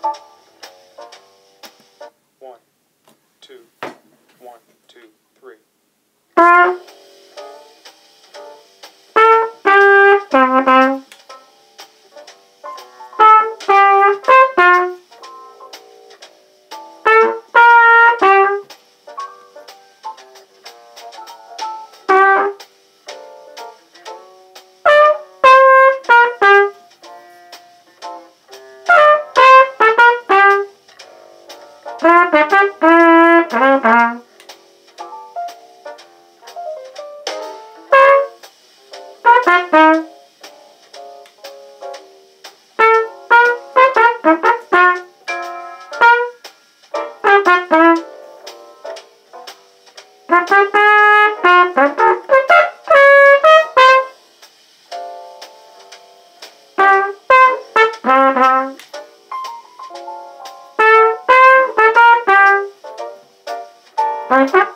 One, Thank you. Bye.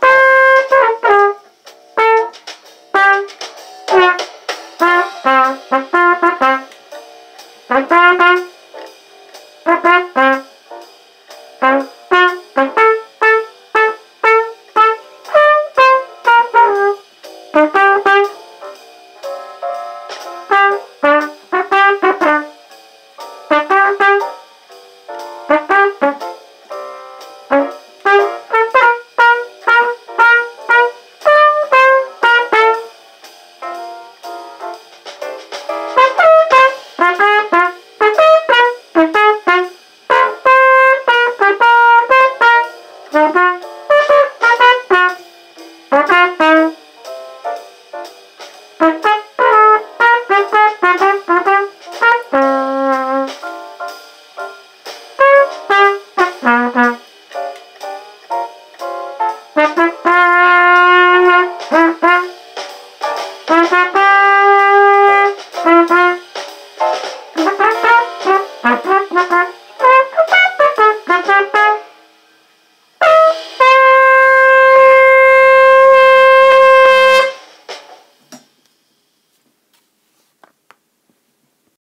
ha ha